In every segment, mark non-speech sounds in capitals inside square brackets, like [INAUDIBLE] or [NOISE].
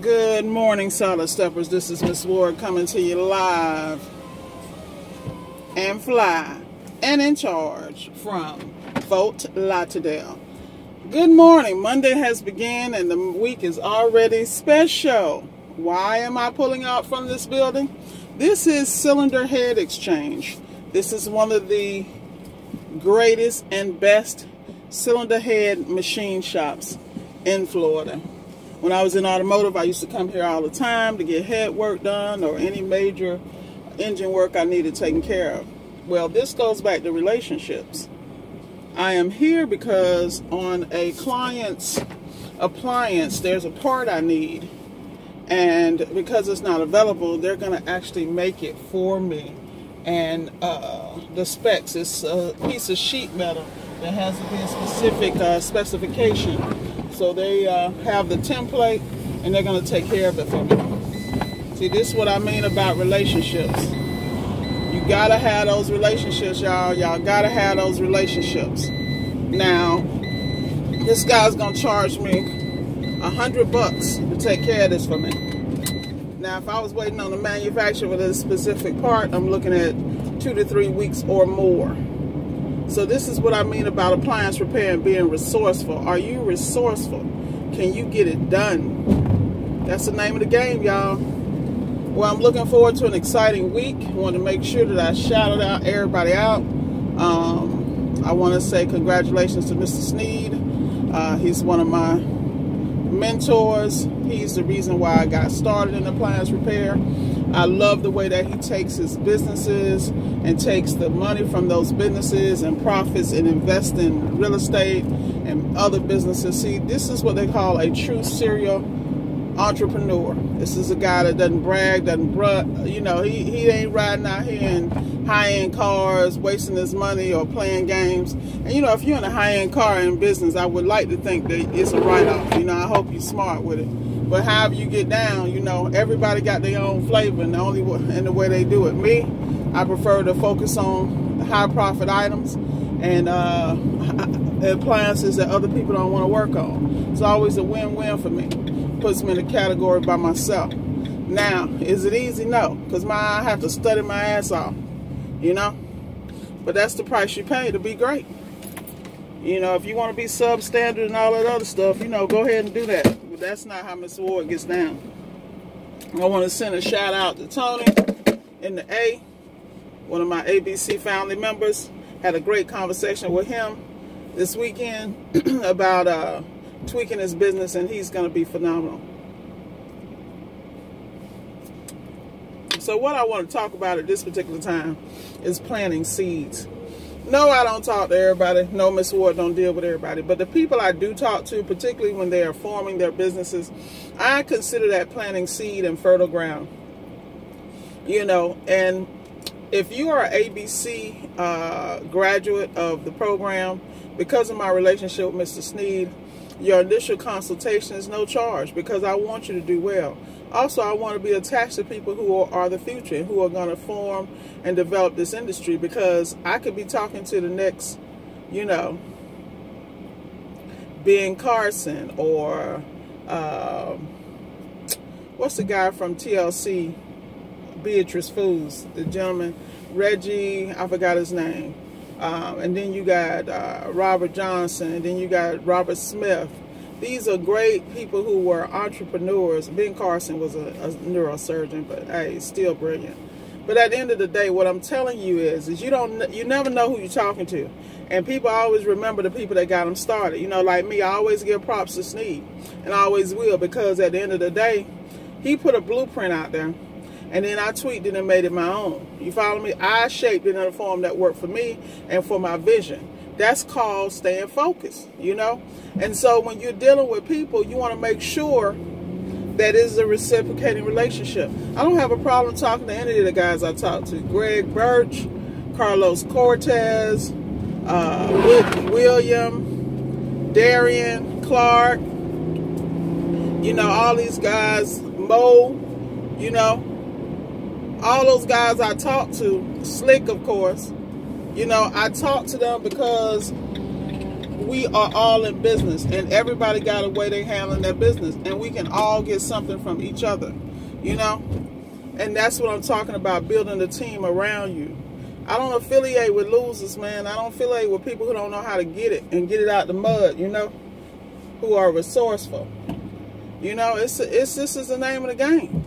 Good morning, Solid Steppers. This is Miss Ward coming to you live and fly and in charge from Fort Lauderdale. Good morning. Monday has begun and the week is already special. Why am I pulling out from this building? This is Cylinder Head Exchange. This is one of the greatest and best cylinder head machine shops in Florida. When I was in automotive, I used to come here all the time to get head work done or any major engine work I needed taken care of. Well, this goes back to relationships. I am here because on a client's appliance, there's a part I need. And because it's not available, they're going to actually make it for me. And uh, the specs, it's a piece of sheet metal that has to be a specific uh, specification so they uh, have the template and they're going to take care of it for me. See, this is what I mean about relationships. You got to have those relationships, y'all. Y'all got to have those relationships. Now, this guy's going to charge me a hundred bucks to take care of this for me. Now, if I was waiting on the manufacturer for this specific part, I'm looking at two to three weeks or more. So this is what I mean about appliance repair and being resourceful. Are you resourceful? Can you get it done? That's the name of the game, y'all. Well, I'm looking forward to an exciting week. I want to make sure that I shouted out everybody out. Um, I want to say congratulations to Mr. Sneed. Uh, he's one of my mentors. He's the reason why I got started in appliance repair. I love the way that he takes his businesses and takes the money from those businesses and profits and invest in real estate and other businesses. See, this is what they call a true serial entrepreneur. This is a guy that doesn't brag, doesn't brut. You know, he, he ain't riding out here in high-end cars, wasting his money or playing games. And, you know, if you're in a high-end car in business, I would like to think that it's a write-off. You know, I hope you're smart with it. But however you get down, you know, everybody got their own flavor and the only and the way they do it. Me, I prefer to focus on high profit items and uh, [LAUGHS] appliances that other people don't want to work on. It's always a win-win for me. Puts me in a category by myself. Now, is it easy? No, because my I have to study my ass off, you know. But that's the price you pay to be great. You know, if you want to be substandard and all that other stuff, you know, go ahead and do that that's not how Miss Ward gets down. I want to send a shout out to Tony in the A, one of my ABC family members. Had a great conversation with him this weekend [CLEARS THROAT] about uh, tweaking his business, and he's going to be phenomenal. So what I want to talk about at this particular time is planting seeds. No, I don't talk to everybody. No, Miss Ward don't deal with everybody. But the people I do talk to, particularly when they are forming their businesses, I consider that planting seed and fertile ground. You know, and if you are ABC uh, graduate of the program, because of my relationship with Mr. Sneed, your initial consultation is no charge because I want you to do well. Also, I want to be attached to people who are, the future, and who are going to form and develop this industry because I could be talking to the next, you know, Ben Carson or uh, what's the guy from TLC, Beatrice Foods, the gentleman, Reggie, I forgot his name. Um, and then you got uh, Robert Johnson, and then you got Robert Smith, these are great people who were entrepreneurs. Ben Carson was a, a neurosurgeon, but hey, still brilliant. But at the end of the day, what I'm telling you is, is you don't, you never know who you're talking to, and people always remember the people that got them started. You know, like me, I always give props to Sneed, and I always will, because at the end of the day, he put a blueprint out there, and then I tweaked it and made it my own. You follow me? I shaped it in a form that worked for me and for my vision. That's called staying focused, you know? And so when you're dealing with people, you want to make sure that is a reciprocating relationship. I don't have a problem talking to any of the guys I talk to. Greg Birch, Carlos Cortez, uh, William, Darian, Clark, you know, all these guys, Mo, you know, all those guys I talk to, Slick, of course, you know, I talk to them because we are all in business and everybody got a way they handling their business and we can all get something from each other you know? And that's what i'm talking about building a team around you. I don't affiliate with losers man. I don't affiliate with people who don't know how to get it and get it out the mud you know? Who are resourceful you know? It's it's this is the name of the game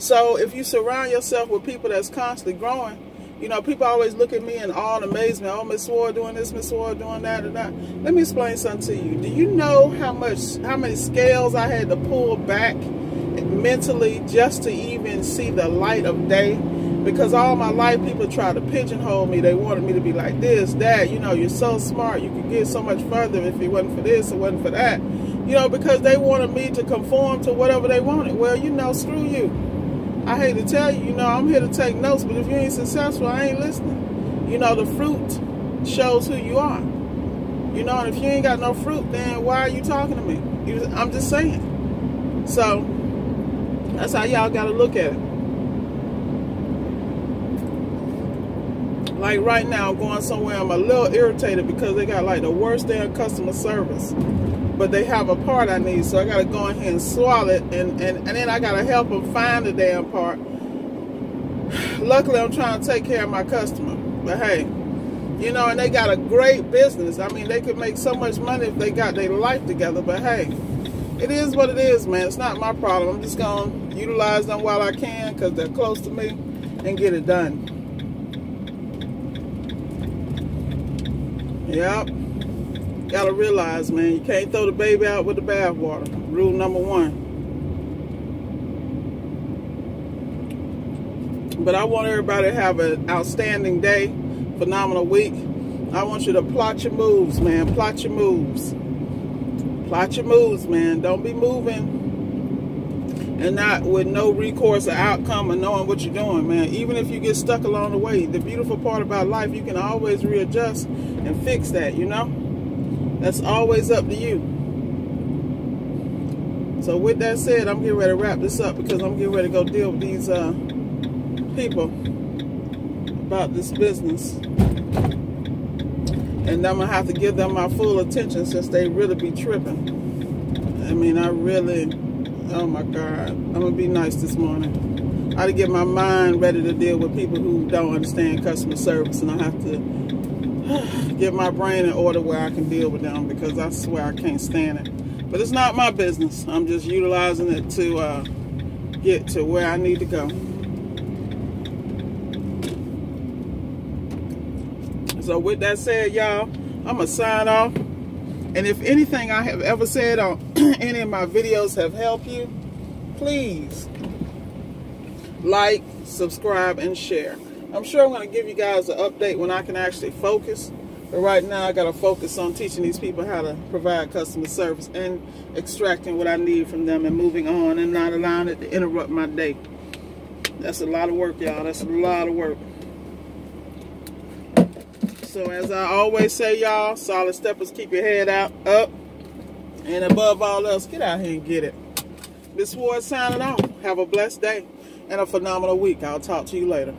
so if you surround yourself with people that's constantly growing you know, people always look at me in awe and amazement. Oh, Miss Ward doing this, Miss Ward doing that, and that. Let me explain something to you. Do you know how much, how many scales I had to pull back mentally just to even see the light of day? Because all my life, people tried to pigeonhole me. They wanted me to be like this, that. You know, you're so smart. You could get so much further if it wasn't for this, it wasn't for that. You know, because they wanted me to conform to whatever they wanted. Well, you know, screw you. I hate to tell you, you know, I'm here to take notes, but if you ain't successful, I ain't listening. You know, the fruit shows who you are. You know, and if you ain't got no fruit, then why are you talking to me? I'm just saying. So, that's how y'all got to look at it. Like right now, I'm going somewhere, I'm a little irritated because they got like the worst damn customer service but they have a part I need, so I gotta go in here and swallow it, and, and, and then I gotta help them find the damn part. [SIGHS] Luckily, I'm trying to take care of my customer, but hey, you know, and they got a great business. I mean, they could make so much money if they got their life together, but hey, it is what it is, man. It's not my problem. I'm just gonna utilize them while I can because they're close to me and get it done. Yep. Gotta realize, man, you can't throw the baby out with the bathwater. Rule number one. But I want everybody to have an outstanding day, phenomenal week. I want you to plot your moves, man. Plot your moves. Plot your moves, man. Don't be moving and not with no recourse or outcome or knowing what you're doing, man. Even if you get stuck along the way, the beautiful part about life, you can always readjust and fix that, you know? That's always up to you. So with that said, I'm getting ready to wrap this up because I'm getting ready to go deal with these uh, people about this business. And I'm going to have to give them my full attention since they really be tripping. I mean, I really, oh my God. I'm to be nice this morning. I to get my mind ready to deal with people who don't understand customer service and I have to [SIGHS] get my brain in order where I can deal with them because I swear I can't stand it. But it's not my business. I'm just utilizing it to uh, get to where I need to go. So with that said, y'all, I'm going to sign off. And if anything I have ever said on [CLEARS THROAT] any of my videos have helped you, please like, subscribe, and share. I'm sure I'm going to give you guys an update when I can actually focus. But right now, I got to focus on teaching these people how to provide customer service and extracting what I need from them and moving on and not allowing it to interrupt my day. That's a lot of work, y'all. That's a lot of work. So as I always say, y'all, solid steppers, keep your head out, up. And above all else, get out here and get it. Miss Ward signing off. Have a blessed day and a phenomenal week. I'll talk to you later.